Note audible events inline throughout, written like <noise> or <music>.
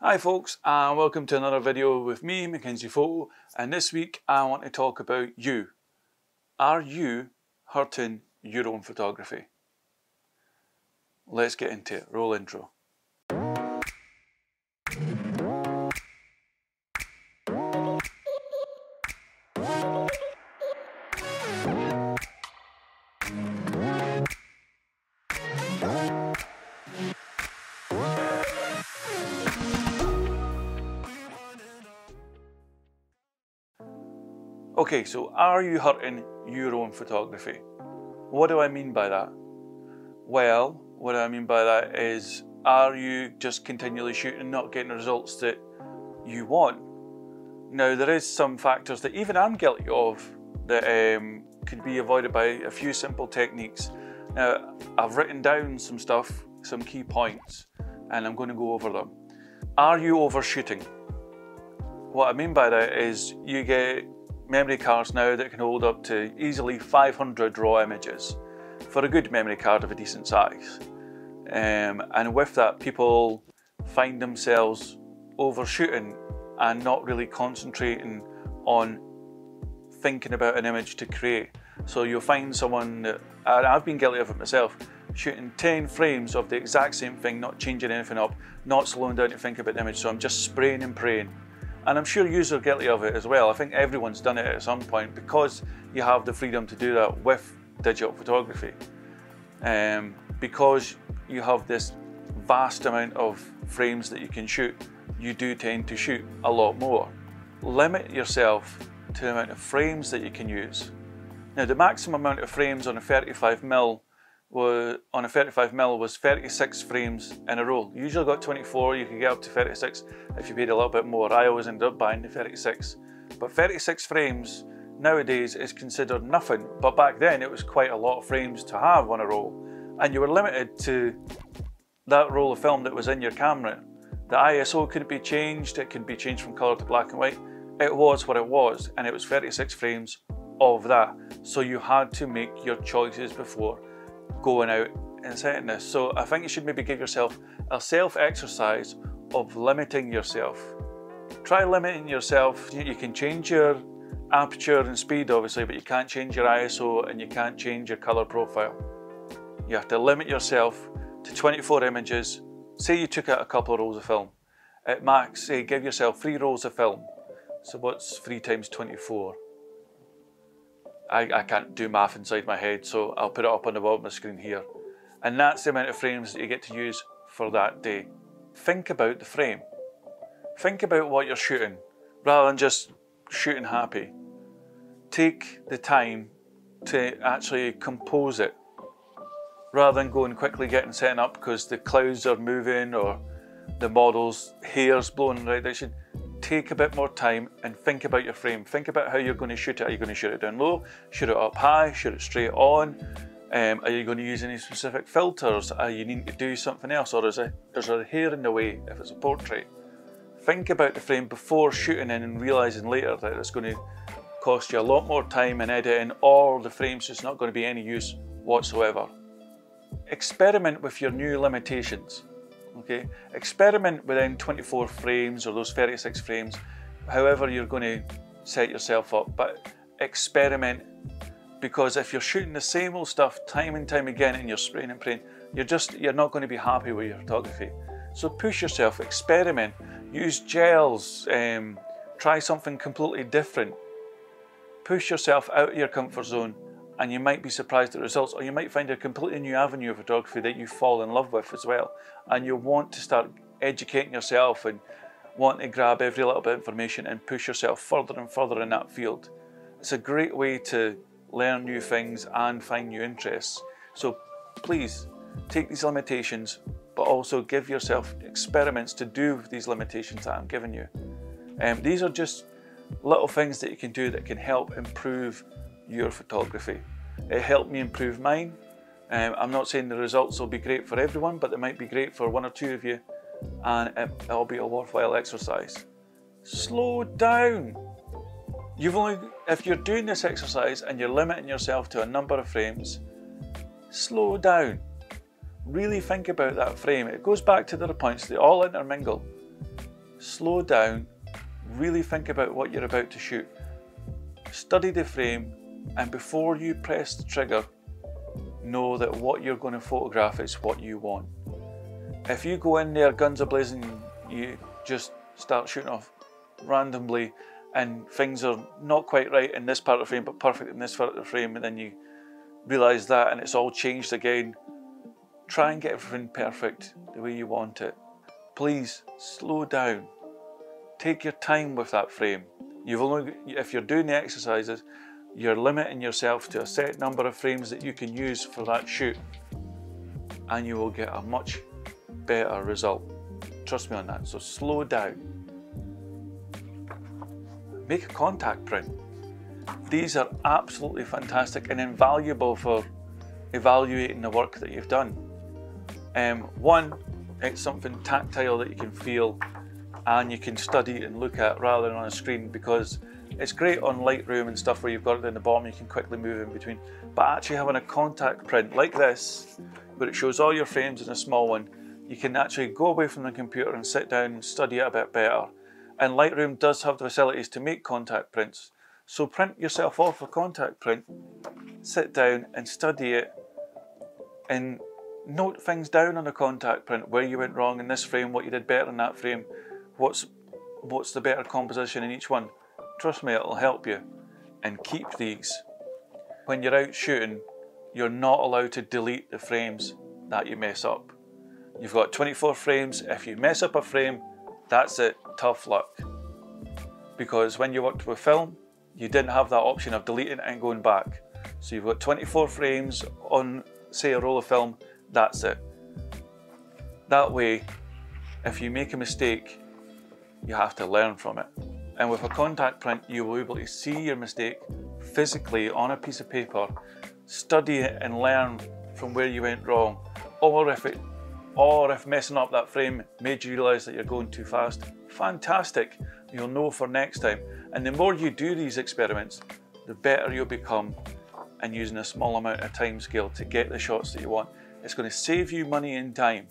Hi folks and welcome to another video with me, MacKenzie Foto and this week I want to talk about you. Are you hurting your own photography? Let's get into it. Roll intro. Okay, so are you hurting your own photography? What do I mean by that? Well, what I mean by that is, are you just continually shooting and not getting the results that you want? Now, there is some factors that even I'm guilty of that um, could be avoided by a few simple techniques. Now, I've written down some stuff, some key points, and I'm going to go over them. Are you overshooting? What I mean by that is you get memory cards now that can hold up to easily 500 raw images for a good memory card of a decent size. Um, and with that, people find themselves overshooting and not really concentrating on thinking about an image to create. So you'll find someone that, and I've been guilty of it myself, shooting 10 frames of the exact same thing, not changing anything up, not slowing down to think about the image. So I'm just spraying and praying and I'm sure you are guilty of it as well. I think everyone's done it at some point because you have the freedom to do that with digital photography. Um, because you have this vast amount of frames that you can shoot, you do tend to shoot a lot more. Limit yourself to the amount of frames that you can use. Now the maximum amount of frames on a 35mm was on a 35mm was 36 frames in a row. You usually got 24, you could get up to 36 if you paid a little bit more. I always ended up buying the 36. But 36 frames nowadays is considered nothing, but back then it was quite a lot of frames to have on a roll. And you were limited to that roll of film that was in your camera. The ISO couldn't be changed, it could be changed from colour to black and white. It was what it was, and it was 36 frames of that. So you had to make your choices before going out and setting this. So I think you should maybe give yourself a self exercise of limiting yourself. Try limiting yourself. You can change your aperture and speed obviously, but you can't change your ISO and you can't change your color profile. You have to limit yourself to 24 images. Say you took out a couple of rolls of film. At max, say give yourself three rolls of film. So what's three times 24? I, I can't do math inside my head, so I'll put it up on the bottom of the screen here. And that's the amount of frames that you get to use for that day. Think about the frame. Think about what you're shooting, rather than just shooting happy. Take the time to actually compose it, rather than going quickly getting set up because the clouds are moving or the model's hair's blowing right. They should take a bit more time and think about your frame. Think about how you're going to shoot it. Are you going to shoot it down low, shoot it up high, shoot it straight on? Um, are you going to use any specific filters? Are you needing to do something else? Or is, it, is there hair in the way if it's a portrait? Think about the frame before shooting in and realising later that it's going to cost you a lot more time in editing or the frame's just not going to be any use whatsoever. Experiment with your new limitations okay? Experiment within 24 frames or those 36 frames, however you're going to set yourself up, but experiment because if you're shooting the same old stuff time and time again and you're spraying and praying, you're just, you're not going to be happy with your photography. So push yourself, experiment, use gels, um, try something completely different. Push yourself out of your comfort zone and you might be surprised at results or you might find a completely new avenue of photography that you fall in love with as well and you want to start educating yourself and want to grab every little bit of information and push yourself further and further in that field. It's a great way to learn new things and find new interests. So please take these limitations but also give yourself experiments to do with these limitations that I'm giving you. Um, these are just little things that you can do that can help improve your photography. It helped me improve mine. Um, I'm not saying the results will be great for everyone, but they might be great for one or two of you, and it, it'll be a worthwhile exercise. Slow down. You've only, if you're doing this exercise and you're limiting yourself to a number of frames, slow down. Really think about that frame. It goes back to the points, they all intermingle. slow down, really think about what you're about to shoot. Study the frame, and before you press the trigger, know that what you're going to photograph is what you want. If you go in there guns a blazing, you just start shooting off randomly and things are not quite right in this part of the frame but perfect in this part of the frame and then you realise that and it's all changed again. Try and get everything perfect the way you want it. Please slow down. Take your time with that frame. You've only, if you're doing the exercises, you're limiting yourself to a set number of frames that you can use for that shoot and you will get a much better result. Trust me on that. So slow down. Make a contact print. These are absolutely fantastic and invaluable for evaluating the work that you've done. Um, one, it's something tactile that you can feel and you can study and look at rather than on a screen because it's great on Lightroom and stuff where you've got it in the bottom, you can quickly move in between. But actually having a contact print like this, where it shows all your frames in a small one, you can actually go away from the computer and sit down and study it a bit better. And Lightroom does have the facilities to make contact prints. So print yourself off a contact print, sit down and study it and note things down on a contact print, where you went wrong in this frame, what you did better in that frame, what's what's the better composition in each one. Trust me, it'll help you. And keep these. When you're out shooting, you're not allowed to delete the frames that you mess up. You've got 24 frames. If you mess up a frame, that's it, tough luck. Because when you worked with film, you didn't have that option of deleting and going back. So you've got 24 frames on, say, a roll of film, that's it. That way, if you make a mistake, you have to learn from it. And with a contact print, you will be able to see your mistake physically on a piece of paper, study it and learn from where you went wrong. Or if it or if messing up that frame made you realise that you're going too fast, fantastic, you'll know for next time. And the more you do these experiments, the better you'll become and using a small amount of time scale to get the shots that you want. It's going to save you money and time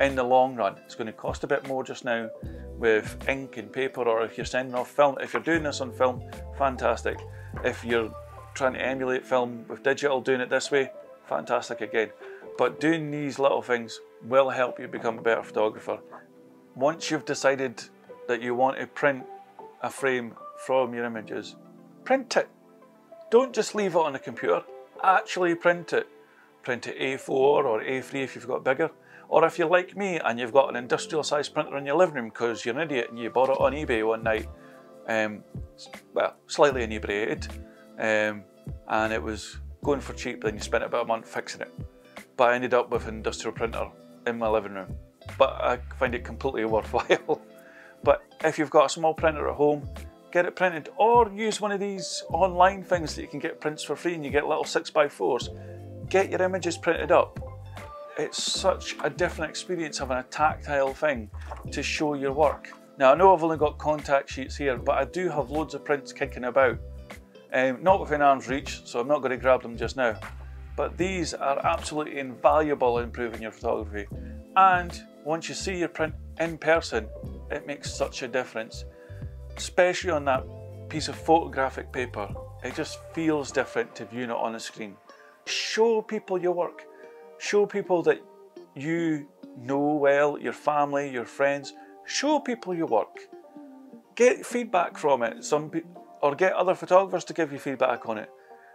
in the long run. It's going to cost a bit more just now with ink and paper or if you're sending off film. If you're doing this on film, fantastic. If you're trying to emulate film with digital, doing it this way, fantastic again. But doing these little things will help you become a better photographer. Once you've decided that you want to print a frame from your images, print it. Don't just leave it on the computer, actually print it. Print it A4 or A3 if you've got bigger. Or if you're like me and you've got an industrial size printer in your living room because you're an idiot and you bought it on eBay one night, um, well, slightly inebriated, um, and it was going for cheap, then you spent about a month fixing it. But I ended up with an industrial printer in my living room. But I find it completely <laughs> worthwhile. but if you've got a small printer at home, get it printed or use one of these online things that you can get prints for free and you get little 6x4s. Get your images printed up it's such a different experience having a tactile thing to show your work. Now I know I've only got contact sheets here, but I do have loads of prints kicking about. Um, not within arm's reach, so I'm not going to grab them just now. But these are absolutely invaluable in improving your photography. And once you see your print in person, it makes such a difference. Especially on that piece of photographic paper. It just feels different to viewing it on a screen. Show people your work. Show people that you know well, your family, your friends. Show people your work. Get feedback from it. Some or get other photographers to give you feedback on it.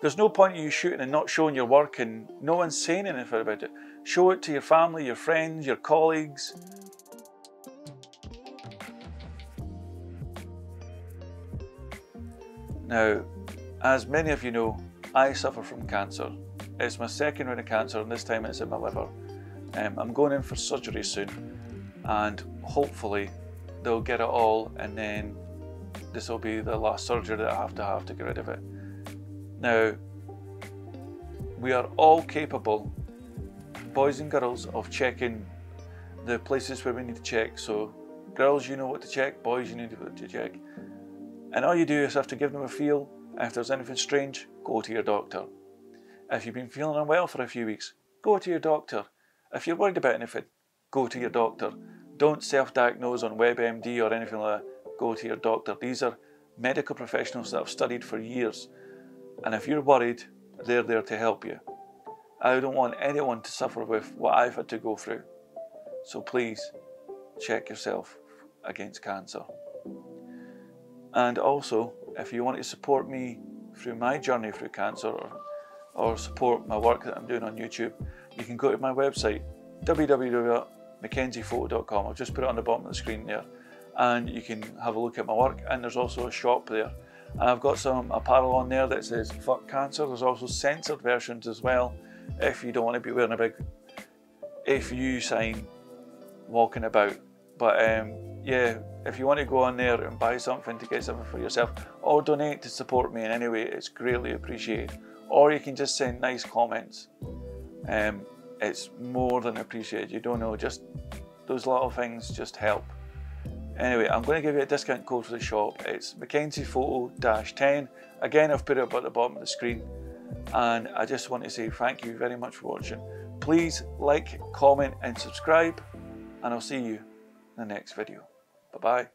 There's no point in you shooting and not showing your work and no one saying anything about it. Show it to your family, your friends, your colleagues. Now, as many of you know, I suffer from cancer. It's my second round of cancer, and this time it's in my liver. Um, I'm going in for surgery soon, and hopefully they'll get it all, and then this will be the last surgery that I have to have to get rid of it. Now, we are all capable, boys and girls, of checking the places where we need to check. So, girls, you know what to check, boys, you know what to check. And all you do is have to give them a feel. If there's anything strange, go to your doctor. If you've been feeling unwell for a few weeks, go to your doctor. If you're worried about anything, go to your doctor. Don't self-diagnose on WebMD or anything like that. Go to your doctor. These are medical professionals that have studied for years. And if you're worried, they're there to help you. I don't want anyone to suffer with what I've had to go through. So please check yourself against cancer. And also, if you want to support me through my journey through cancer or, or support my work that I'm doing on YouTube, you can go to my website www.mackenziefoto.com. I've just put it on the bottom of the screen there, and you can have a look at my work. And there's also a shop there, and I've got some apparel on there that says "fuck cancer." There's also censored versions as well, if you don't want to be wearing a big "if you" sign walking about. But um, yeah, if you want to go on there and buy something to get something for yourself, or donate to support me in any way, it's greatly appreciated. Or you can just send nice comments. Um, it's more than appreciated. You don't know, just those little things just help. Anyway, I'm going to give you a discount code for the shop. It's MacKenzie Foto 10. Again, I've put it up at the bottom of the screen. And I just want to say thank you very much for watching. Please like, comment, and subscribe. And I'll see you in the next video. Bye bye.